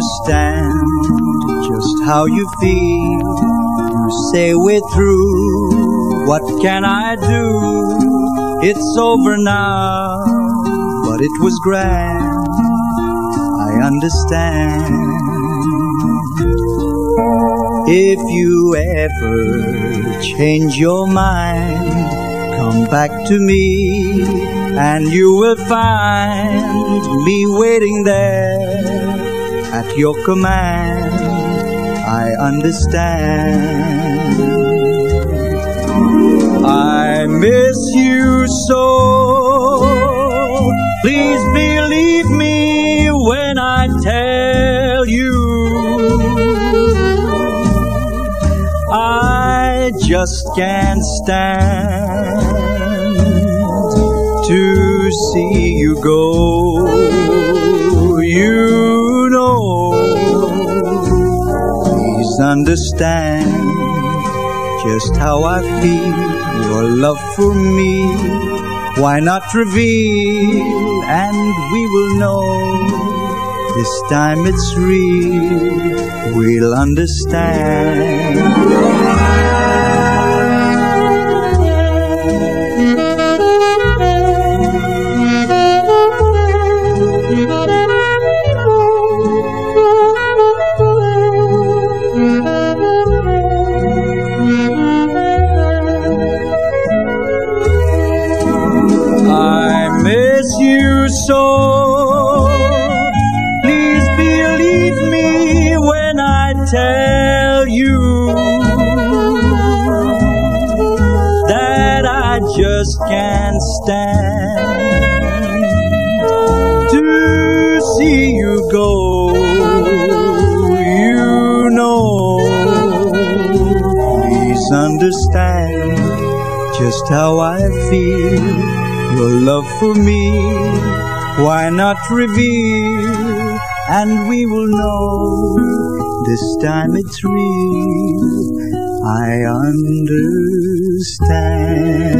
understand just how you feel. You say we're through. What can I do? It's over now, but it was grand. I understand. If you ever change your mind, come back to me and you will find me waiting there at your command. I understand. I miss you so. Please believe me when I tell you. I just can't stand to see you go. Understand just how I feel. Your love for me, why not reveal? And we will know. This time it's real, we'll understand. You so. Please believe me when I tell you that I just can't stand to see you go. You know, please understand just how I feel. Your love for me, why not reveal? And we will know this time it's real. I understand.